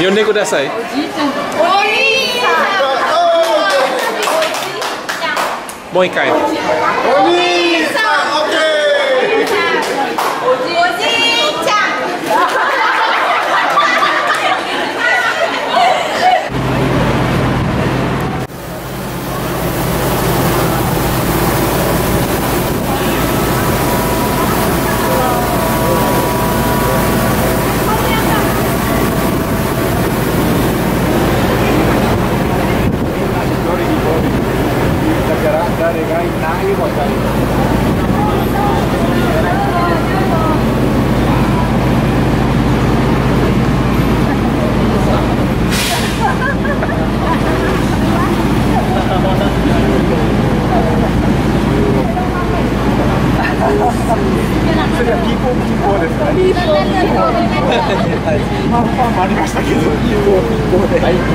E o nego dessa aí? Oi! Bom, Caio? Oi!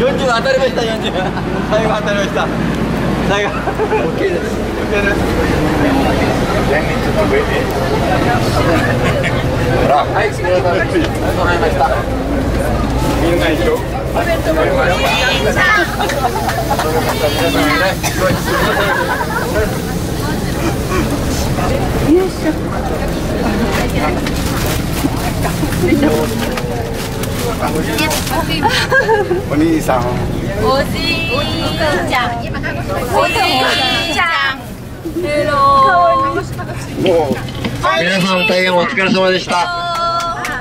40当たりました40最後当たりました最後 OK です OK ですはい、ありがとうございました。みんな一緒。お兄さん。おじいちゃん。おじいちゃん。ヘロ。もう皆さん大変お疲れ様でした。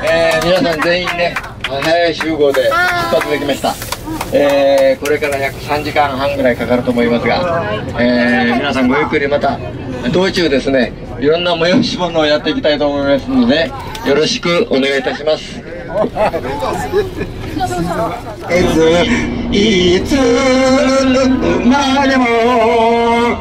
えー、皆さん全員ね。早い集合で出発できました、えー、これから約3時間半ぐらいかかると思いますが、えー、皆さんごゆっくりまた道中ですねいろんな催し物をやっていきたいと思いますのでよろしくお願いいたします。いついつまも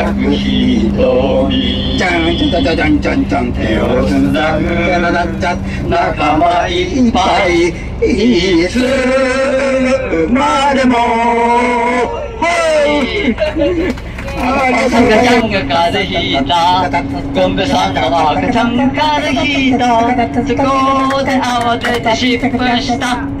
くひとりちゃんちゃんちゃんちゃんちゃんちゃん手をつなぐからなっちゃ仲間いっぱいいつまでもはいさちゃんが風邪ひいた。ゴンベさんが赤ちゃん風邪ひいた。そこで慌てて失敗した。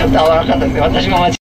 ちょっと合わなかったですね。私も